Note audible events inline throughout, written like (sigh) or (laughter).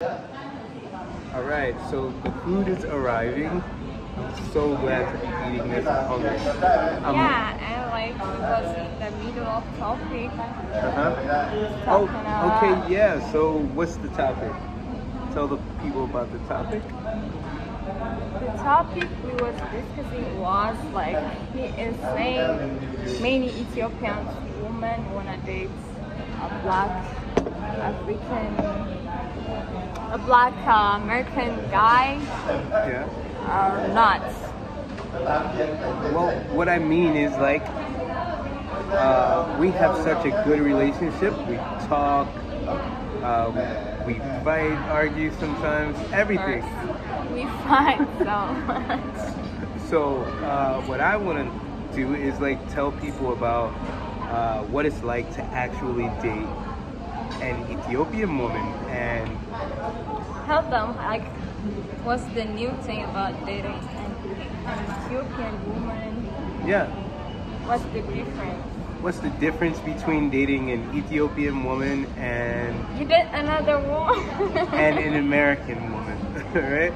All right, so the food is arriving. I'm so glad to be eating this. I'm. Um, yeah, and like it was in the middle of topic. Uh-huh. Oh, about- okay, yeah. So what's the topic? Tell the people about the topic. The topic we was discussing was like he is saying many Ethiopian women wanna date a black African, a black uh, American guy Yeah. or not. Well, what I mean is like, uh, we have such a good relationship. We talk, uh, we fight, argue sometimes, everything. We fight (laughs) so much. So, uh, what I want to do is like tell people about uh, what it's like to actually date an Ethiopian woman, and help them like what's the new thing about dating an, an Ethiopian woman? yeah, What's the difference? what's the difference between dating an Ethiopian woman and You did another one. (laughs) and an American woman, (laughs) right?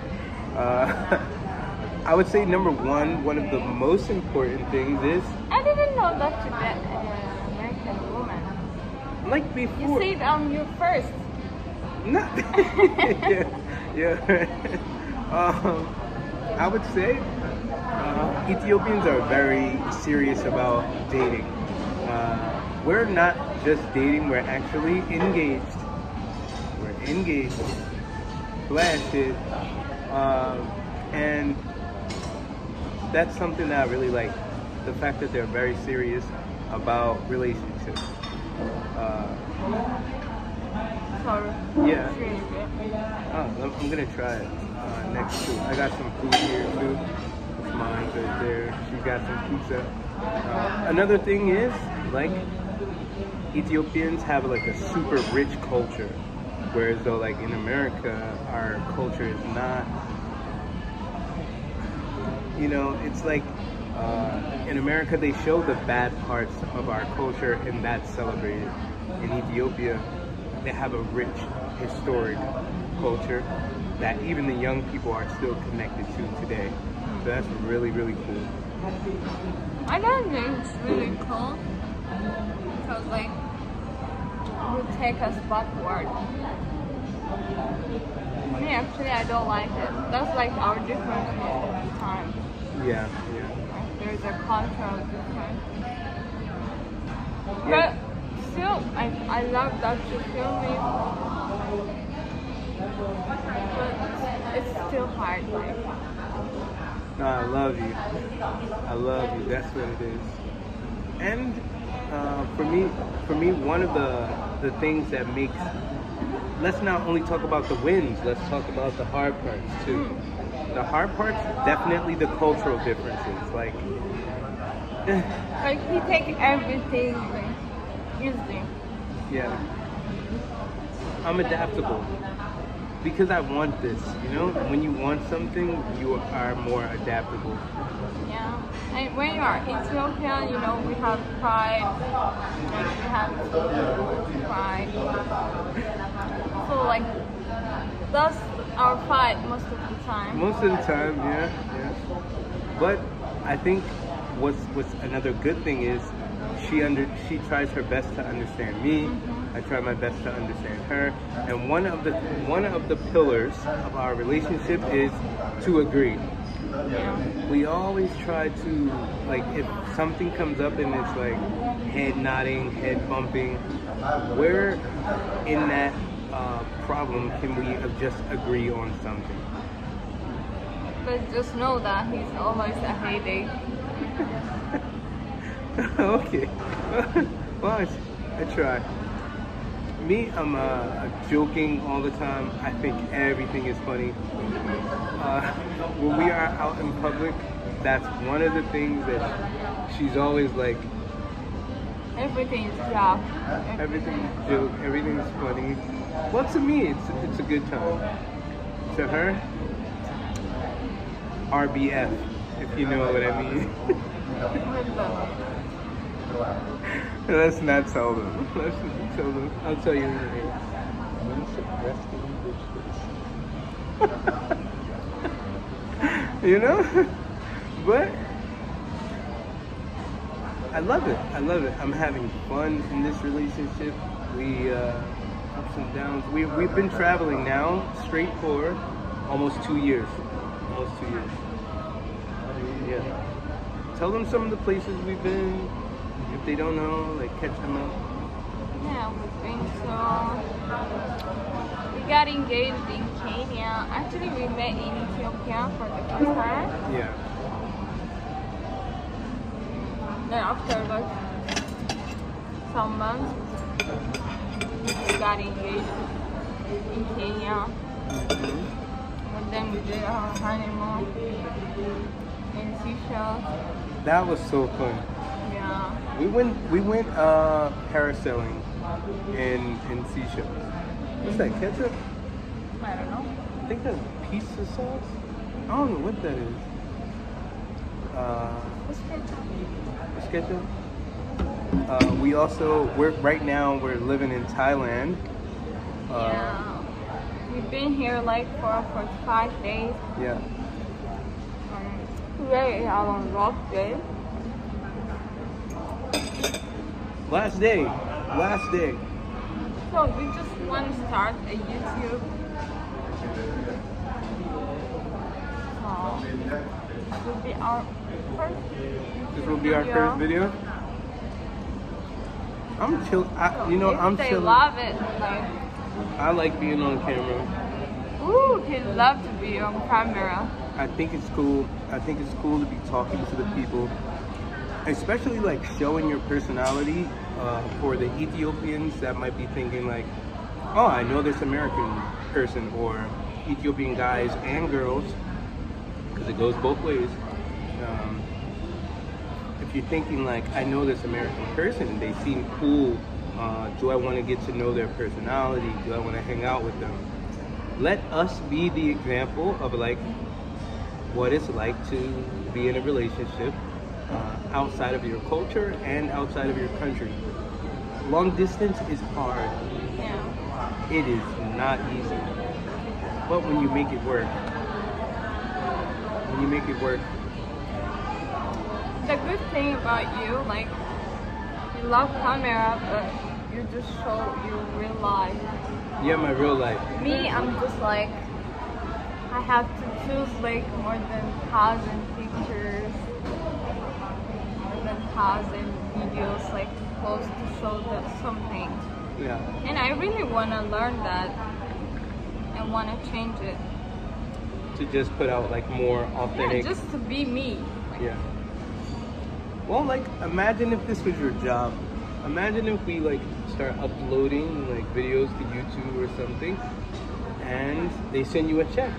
Uh, (laughs) I would say number one, one of the most important things is I didn't know that you did an American woman. Like You before. said I'm your first. No. (laughs) yeah, yeah. um, I would say uh, Ethiopians are very serious about dating. Uh, we're not just dating; we're actually engaged. We're engaged. It, um, and that's something that I really like. The fact that they're very serious about relationships. Uh, Yeah. Oh, I'm, I'm gonna try it uh, next too. I got some food here too. It's mine right there. She got some pizza. Uh, another thing is like Ethiopians have like a super rich culture, whereas though like in America our culture is not. You know, it's like uh, in America they show the bad parts of our culture and that's celebrated. In Ethiopia, they have a rich historic culture that even the young people are still connected to today. So that's really, really cool. I don't think it's really cool. Because like it would take us backward. Me actually I don't like it. That's like our difference most of the time. Yeah, yeah. Like there's a cultural difference. But still I I love that you feel me. But it's still hard like No, I love you. I love you. That's what it is. And uh, for me, for me, one of the the things that makes let's not only talk about the wins. Let's talk about the hard parts too. The hard parts, definitely the cultural differences. Like, like he take everything like, yeah, I'm adaptable because I want this. You know, when you want something, you are more adaptable. Yeah. And when you are Ethiopian, you know, we have pride. Like we have pride. So like that's our fight most of the time. Most of the time, yeah, yeah. But I think what's what's another good thing is she under she tries her best to understand me. I try my best to understand her. And one of the one of the pillars of our relationship is to agree. Yeah. We always try to like if something comes up and it's like head nodding, head bumping, where in that uh, problem can we just agree on something? But just know that he's always a headache. (laughs) (laughs) okay. (laughs) well, I, try. Me, I'm uh, joking all the time. I think everything is funny. Uh, when we are out in public, that's one of the things that she's always like, Everything is job. everything's joke, everything's funny. Well, to me, it's it's a good time. To her, RBF, if you know what I mean. (laughs) Let's not tell them. (laughs) Let's not tell them. I'll tell you (laughs) you know? (laughs) But I love it. I love it. I'm having fun in this relationship. We uh, ups and downs. We we've been traveling now straight for almost two years. Almost two years. Yeah. Tell them some of the places we've been. If they don't know, like catch them up. Yeah, we've been so. We got engaged in Kenya. Actually, we met in Ethiopia for the first time. Yeah. Then after like some months, we got engaged in Kenya. Mhm. And then we did our honeymoon in Seychelles. That was so fun. We went we went uh parasailing in in Seychelles. What's that, ketchup? I don't know. I think that's pizza sauce. I don't know what that is. Uh What's ketchup? what's ketchup? Uh, we also we're right now we're living in Thailand. Uh, yeah. We've been here like for for five days. yeah. Um, today is our last day. Last day. Last day. So we just want to start a YouTube. So this will be our first. This will be our video. first video. I'm chill. I, you know, if I'm chill. they chilling. love it. Like, I like being on camera. ooh, kids love to be on camera. I think it's cool. I think it's cool to be talking to the people, especially like showing your personality uh, for the Ethiopians that might be thinking like, oh, I know this American person or Ethiopian guys and girls, because it goes both ways. Um, if you're thinking like, I know this American person, they seem cool. Uh, do I want to get to know their personality? Do I want to hang out with them? Let us be the example of like what it's like to be in a relationship uh, outside of your culture and outside of your country. Long distance is hard. Yeah. It is not easy. But when you make it work, when you make it work, The good thing about you, like, you love camera, but you just show your real life. yeah, my real life. Me, I'm just like, I have to choose like more than thousand pictures, than thousand videos, like to post to show that something. Yeah. And I really want to learn that and want to change it. To just put out like more Yeah, authentic. just to be me. Yeah. Well, like, imagine if this was your job. Imagine if we like start uploading like videos to YouTube or something, and they send you a check.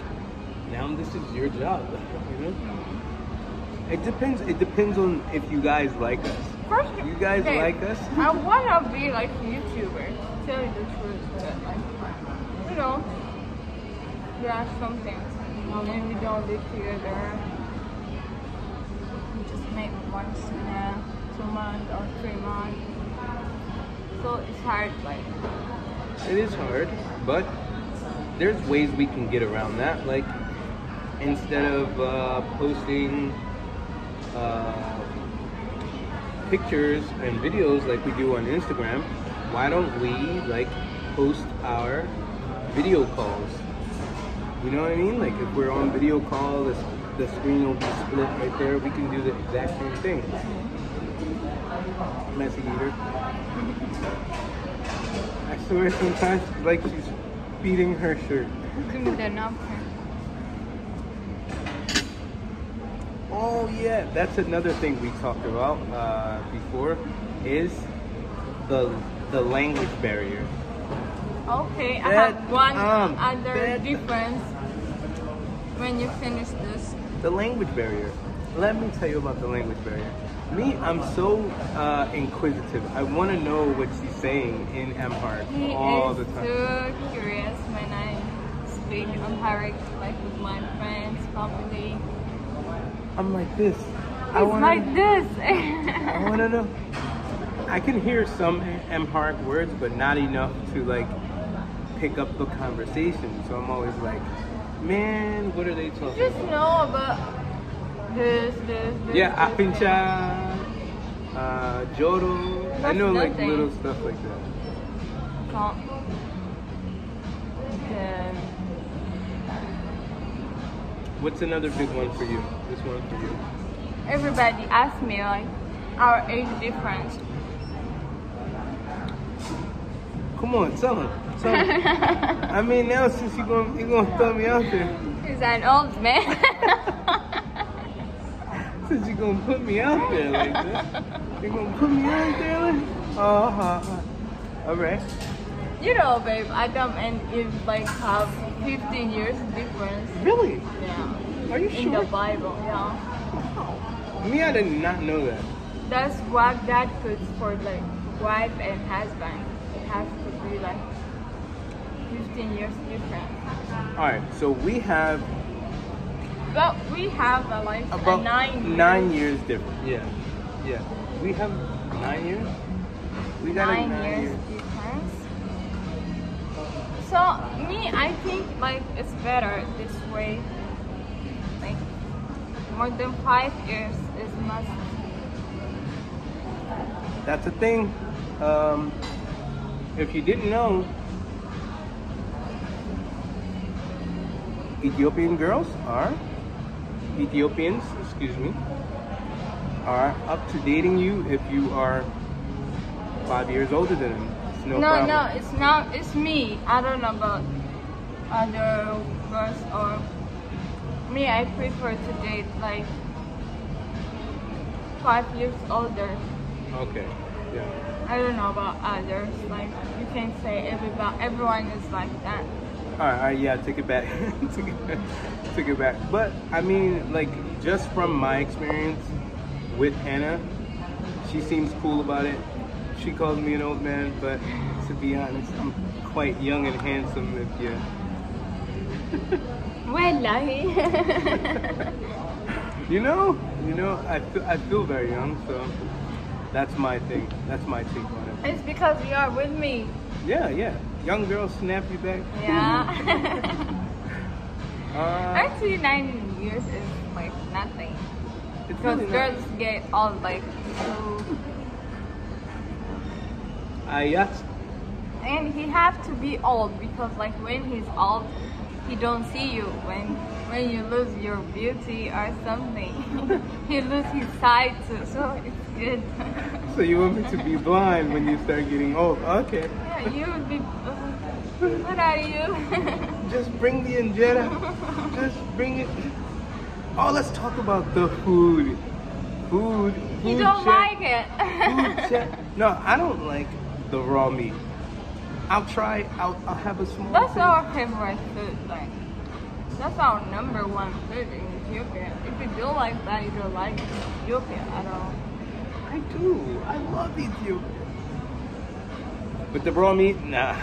Now this is your job. (laughs) You know. It depends. It depends on if you guys like us. First, You guys okay, like us? I want to be like YouTuber. Tell you the truth, but like, you know, there are some things, and we don't live together. We just meet once in a two months or three months. So it's hard, like, It is hard, but there's ways we can get around that. Like instead of uh, posting uh, pictures and videos like we do on Instagram, why don't we like post our video calls? You know what I mean? Like if we're on video call, the, the screen will be split right there. We can do the exact same thing. Messy eater. I swear sometimes like she's feeding her shirt. Oh yeah, that's another thing we talked about uh, before is the the language barrier. Okay, I have one um, other that- difference when you finish this. The language barrier. Let me tell you about the language barrier. Me, I'm so uh, inquisitive. I want to know what she's saying in Amharic He all the time. so curious when I speak Amharic, like with my friends, family. I'm like this. It's I want like this. (laughs) I want to know. I can hear some Amharic words, but not enough to like pick up the conversation. So I'm always like, Man, what are they talking? You just about? know about this, this, this. Yeah. Apincha, uh, Joro. I know like little stuff like that. So, then, What's another big one for you? This one for you. everybody asks me like our age difference. Come on, tell him. Tell him. (laughs) I mean, now since you gonna you gonna throw me out there, He's an old man. (laughs) since you're gonna put me out there like that, you're gonna put me out there like, oh, ha, ha. all right. you know, babe, Adam and Eve like have 15 years difference. Really? Yeah. Are you In sure? the Bible, yeah. Me, I did not know that. That's what God puts for like wife and husband. It has to be like 15 years difference. All right, so we have But we have a like a about nine years, nine years different. Yeah, yeah. We have nine years. We got nine a nine years years. difference. So me, I think like it's better this way. More than five years is must. That's the thing. Um, if you didn't know, Ethiopian girls are Ethiopians, excuse me, are up to dating you if you are five years older than them. It's no, No, problem. no, it's not. It's me. I don't know about other girls or me. I prefer to date like five years older. Okay. Yeah. I don't know about others. Like you can't say everybody, everyone is like that. All right, all right, yeah, take it back. (laughs) take, it back. take it back. But I mean, like, just from my experience with Hannah, she seems cool about it. She calls me an old man, but to be honest, I'm quite young and handsome. If you, (laughs) Wallahi. (laughs) you know, you know, I feel, I feel very young, so that's my thing. That's my take on it. it's because you are with me. Yeah, yeah. Young girls snap you back. Yeah. (laughs) Uh, Actually, nine years is like nothing. Because really girls get old like so. I yes. And he have to be old because like when he's old, he don't see you. When when you lose your beauty or something, (laughs) he lose his sight too. So it's good. (laughs) So you want me to be blind when you start getting old? Okay. yeah, you would be. Uh, what are you? (laughs) Just bring the injera. Just bring it. Oh, let's talk about the food. Food. food you don't check, like it. Food check. No, I don't like the raw meat. I'll try. I'll, I'll have a small. That's thing. our favorite food. Like that's our number one food in Ethiopia. If you don't like that, you don't like Ethiopia at all. I do. I love Ethiopia. With the raw meat, nah,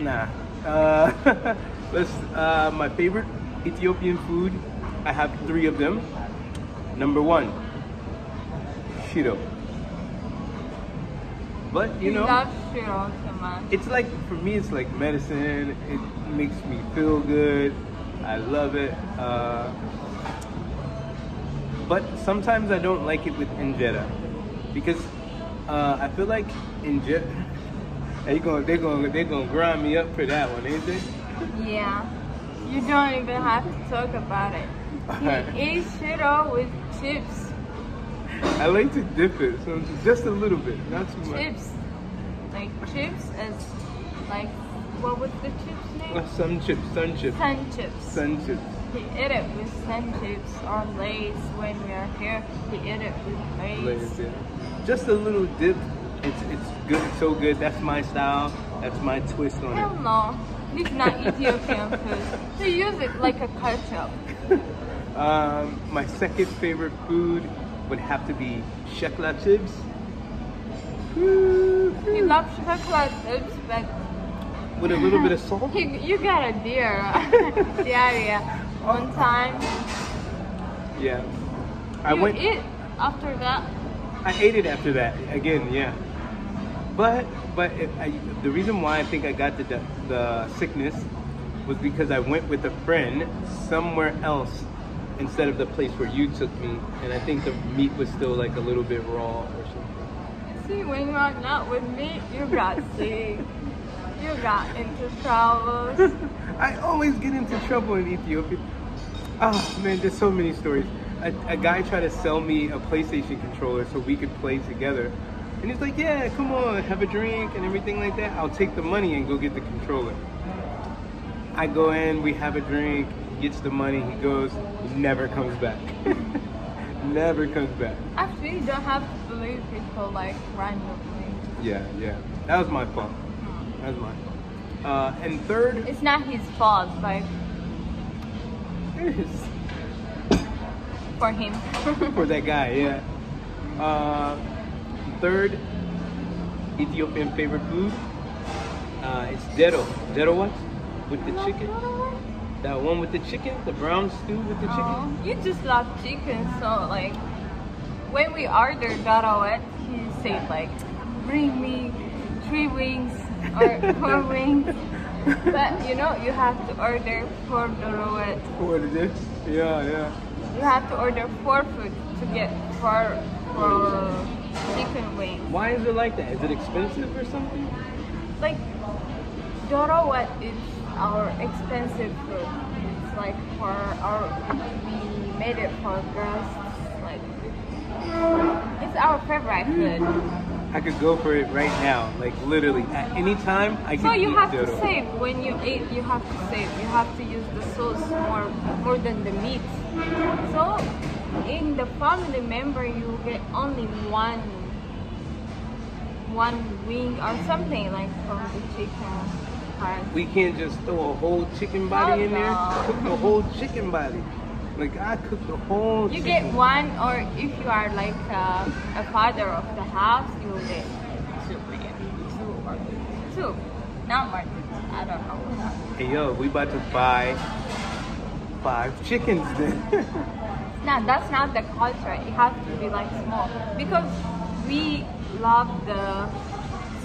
nah. Uh, (laughs) let's. Uh, my favorite Ethiopian food. I have three of them. Number one, shiro. But you know, love so much. it's like for me, it's like medicine. It makes me feel good. I love it. Uh, but sometimes I don't like it with injera because uh, I feel like injera. (laughs) They going they're going they're going to grind me up for that one, ain't they? Yeah. You don't even have to talk about it. He (laughs) eats shiro with chips. I like to dip it, so just a little bit, not too much. Chips. Like chips is like what was the chips name? Uh, Sun chips, sun chips, Sun chips. sun chips. He ate it with sun chips or lays when we are here. He ate it with lays. Layers, yeah. Just a little dip. It's it's good. It's so good. That's my style. That's my twist on Hell it. no. It's not Ethiopian food. They use it like a ketchup. (laughs) Um, my second favorite food would have to be shekla tibs. He loves chocolate chips, but With a little bit of salt. he, (laughs) you got a deer (laughs) yeah, yeah. one time. Yeah. I you went. eat after that. I ate it after that again. Yeah. But but it, I, the reason why I think I got the the sickness was because I went with a friend somewhere else instead of the place where you took me, and I think the meat was still like a little bit raw or something. See, when you are not with me, you got sick. You got into troubles. (laughs) I always get into trouble in Ethiopia. Oh man, there's so many stories. A, a guy tried to sell me a PlayStation controller so we could play together. And he's like, yeah, come on, have a drink and everything like that. I'll take the money and go get the controller. I go in, we have a drink, gets the money, he goes, he never comes back. (laughs) never comes back. Actually, you don't have to believe people like randomly. Yeah, yeah. That was my fault. That was my fault. Uh, and third, It's not his fault, like it is for him. (laughs) for that guy, yeah. Uh, third, Ethiopian favorite food. Uh, it's doro. Doro wat? With the chicken. That one with the chicken, the brown stew with the chicken. Oh, you just love chicken, so like when we ordered doro wat, he said like, bring me three wings or four (laughs) wings. But you know, you have to order four doro wat. What is it? Yeah, yeah. You have to order four food to get four, four chicken wings. Why is it like that? Is it expensive or something? Like doro wat is our expensive food. It's like for our we made it for girls. Like it's our favorite food. I could go for it right now, like literally at any time. I can So you have to save when you eat. You have to save. You have to use the sauce more more than the meat. So in the family member, you get only one one wing or something like from the chicken part. We can't just throw a whole chicken body in there. no. Cook the whole chicken body. Like I cook the whole. You chicken. get one, or if you are like uh, a father of the house, you will get two, again. two or two, not more. I don't know. Hey yo, we about to buy five chickens then. (laughs) No, that's not the culture. It has to be like small because we love the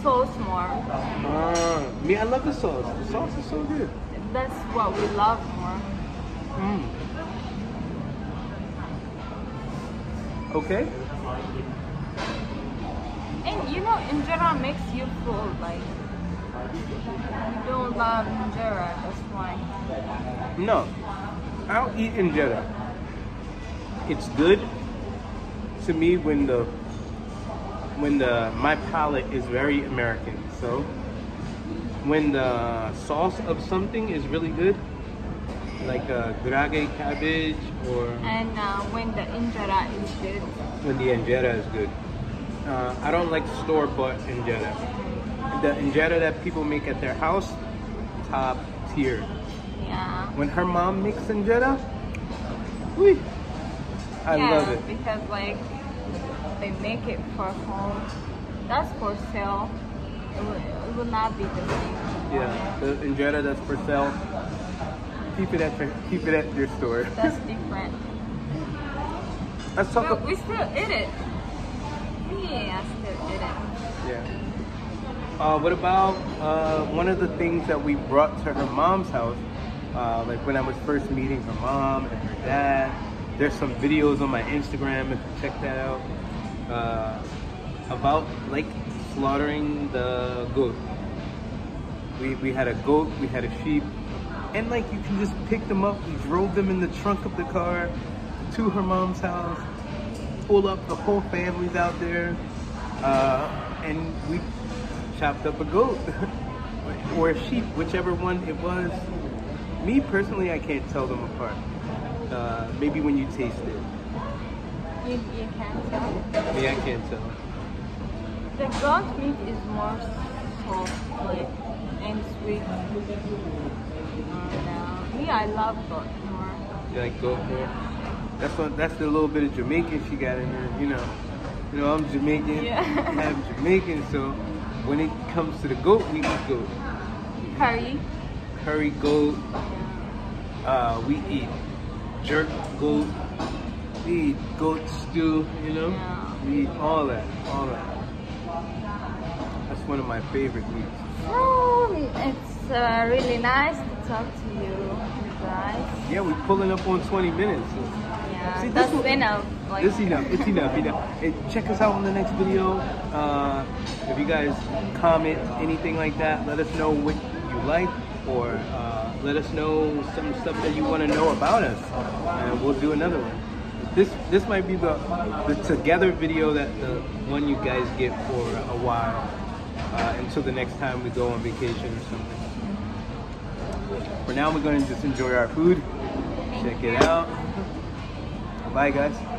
sauce more. uh, me, I love the sauce. The sauce is so good. That's what we love more. Mm. Okay. And you know, injera makes you full. Like you don't love injera. That's why. No, I'll eat injera. It's good to me when the when the my palate is very American. So when the sauce of something is really good, like a grage cabbage or And uh, when the injera is good, when the injera is good. Uh, I don't like store bought injera. The injera that people make at their house, top tier. yeah. When her mom makes injera, whee, I yeah, love it. because like they make it for home. That's for sale. It will, it will not be the same. Yeah, the injera that's for sale. Keep it at your, keep it at your store. That's different. Let's talk. But we still eat it. Yeah, still eat it. yeah. Uh, what about uh, one of the things that we brought to her mom's house? Uh, like when I was first meeting her mom and her dad. There's some videos on my Instagram if you check that out. Uh, about like slaughtering the goat. We, we had a goat, we had a sheep, and like you can just pick them up. We drove them in the trunk of the car to her mom's house, pull up, the whole family's out there, uh, and we chopped up a goat (laughs) or a sheep, whichever one it was. Me personally, I can't tell them apart. Uh, maybe when you taste it. You, you can tell. Me, I can't tell. The goat meat is more salty and sweet. Uh, me, I love goat more. You like goat more? That's what. That's the little bit of Jamaican she got in her. You know, you know I'm Jamaican. Yeah. I'm Jamaican, so when it comes to the goat, we eat goat. Curry. Curry goat. Uh, we eat jerk goat. We eat goat stew. You know, Yeah. we eat all that. All that. That's one of my favorite meats. Um, it's uh, really nice to talk to you guys. Yeah, we're pulling up on 20 minutes. Yeah, See, that's one- enough. Like, It's enough. It's enough. You know. Hey, check us out on the next video. Uh, if you guys comment anything like that, let us know what you like, or uh, let us know some stuff that you want to know about us, and we'll do another one. This this might be the the together video that the one you guys get for a while uh, until the next time we go on vacation or something. For now, we're going to just enjoy our food, check it out. Bye, guys.